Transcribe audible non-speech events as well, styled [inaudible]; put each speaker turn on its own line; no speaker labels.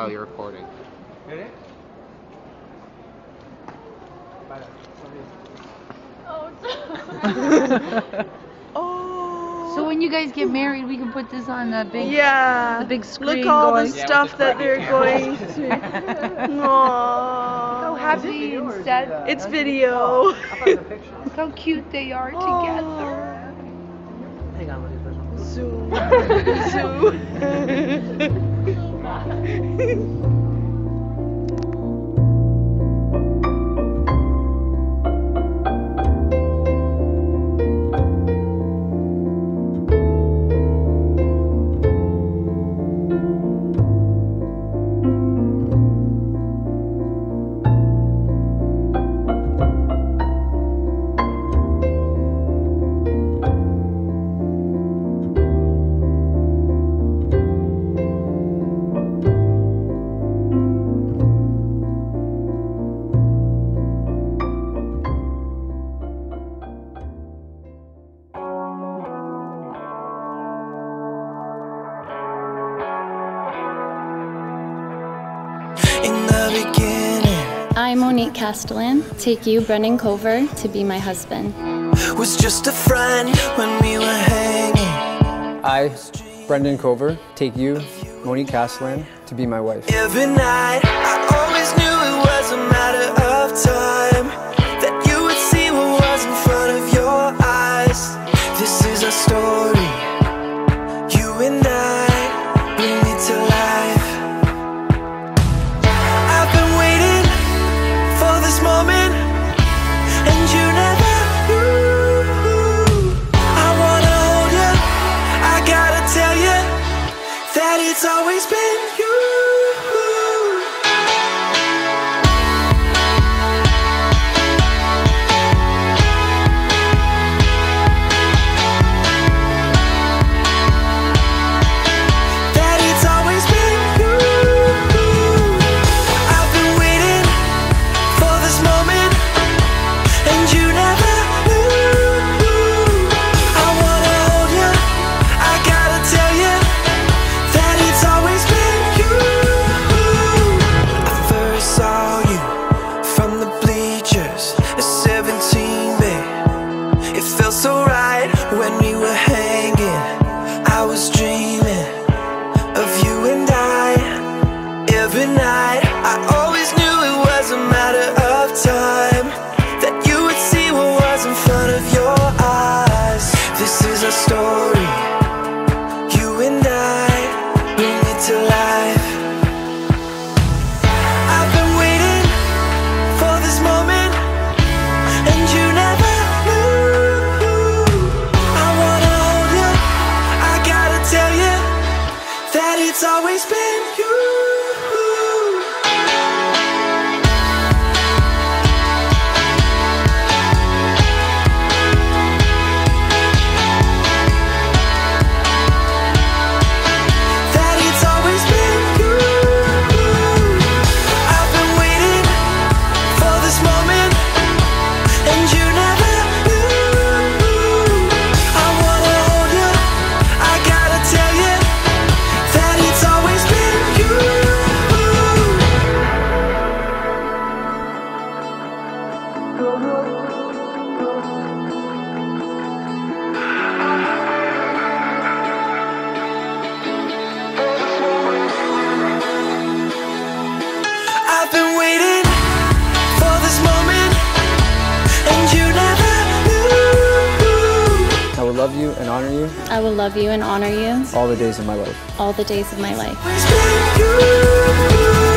Oh, you're recording.
Ready?
oh. [laughs]
So when you guys get married, we can put this on the big
yeah,
the big screen
Look all
going.
the stuff that they're going to. Aww.
So happy and sad.
It's video. [laughs]
Look how cute they are together.
Hang on, let me push on.
Zoom. [laughs] Zoom.
Beginning
I, Monique Castellan, take you, Brendan Cover, to be my husband.
was just a friend when we were hanging.
I, Brendan Cover, take you, Monique Castellan, to be my wife.
Every night, I always knew it was a matter of time that you would see what was in front of your eyes. This is a story, was dreaming it's always been you.
Love you and honor you
I will love you and honor you
all the days of my life.
all the days of my life.
Always you.